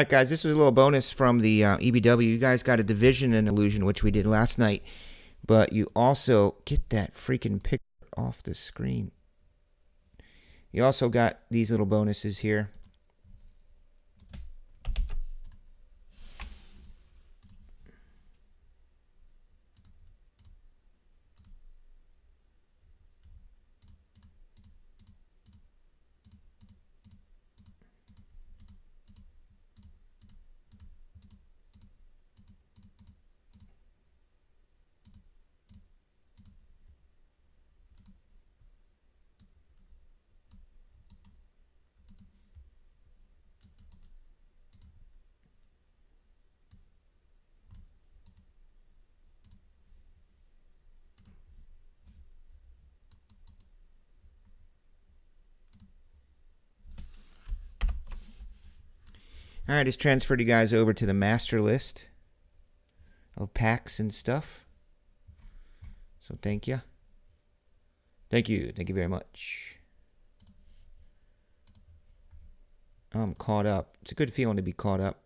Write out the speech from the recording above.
All right, guys, this was a little bonus from the uh, EBW. You guys got a division and illusion, which we did last night, but you also get that freaking picture off the screen. You also got these little bonuses here. All right, just transferred you guys over to the master list of packs and stuff. So thank you. Thank you. Thank you very much. I'm caught up. It's a good feeling to be caught up.